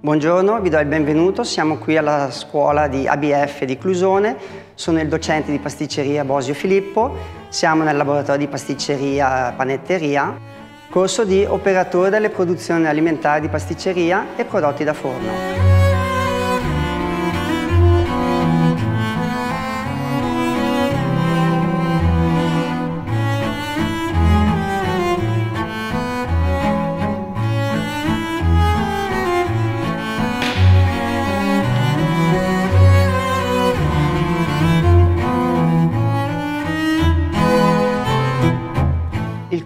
Buongiorno, vi do il benvenuto. Siamo qui alla scuola di ABF di Clusone. Sono il docente di pasticceria Bosio Filippo. Siamo nel laboratorio di pasticceria panetteria, corso di operatore delle produzioni alimentari di pasticceria e prodotti da forno.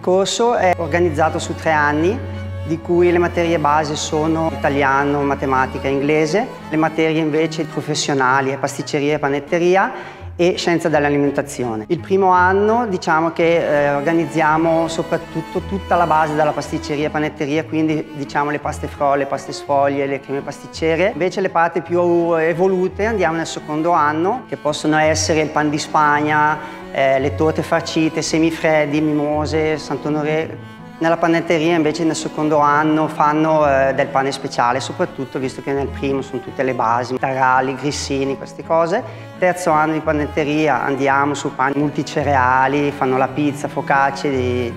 Corso è organizzato su tre anni, di cui le materie base sono italiano, matematica e inglese, le materie invece professionali è pasticceria e panetteria e scienza dell'alimentazione. Il primo anno diciamo che eh, organizziamo soprattutto tutta la base della pasticceria e panetteria, quindi diciamo le paste frolle, le paste sfoglie, le creme pasticcere. Invece le parti più evolute andiamo nel secondo anno, che possono essere il pan di Spagna, eh, le torte farcite, semifreddi, mimose, Sant'Onore. Nella panetteria invece nel secondo anno fanno eh, del pane speciale, soprattutto visto che nel primo sono tutte le basi, taralli, grissini, queste cose. Terzo anno di panetteria andiamo su pani multicereali, fanno la pizza, focacce di,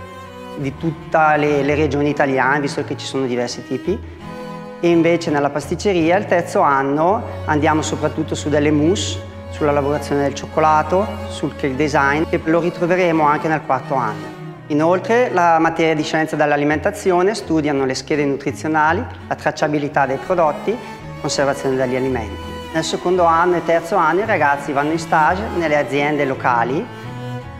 di tutte le, le regioni italiane, visto che ci sono diversi tipi e invece nella pasticceria il terzo anno andiamo soprattutto su delle mousse sulla lavorazione del cioccolato, sul cake design, che lo ritroveremo anche nel quarto anno. Inoltre la materia di scienza dell'alimentazione studiano le schede nutrizionali, la tracciabilità dei prodotti, conservazione degli alimenti. Nel secondo anno e terzo anno i ragazzi vanno in stage nelle aziende locali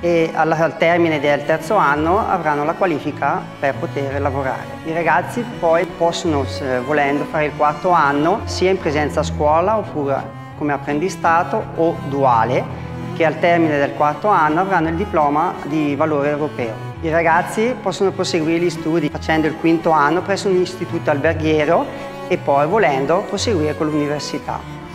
e al termine del terzo anno avranno la qualifica per poter lavorare. I ragazzi poi possono, volendo, fare il quarto anno sia in presenza a scuola oppure come apprendistato o duale che al termine del quarto anno avranno il diploma di valore europeo. I ragazzi possono proseguire gli studi facendo il quinto anno presso un istituto alberghiero e poi volendo proseguire con l'università.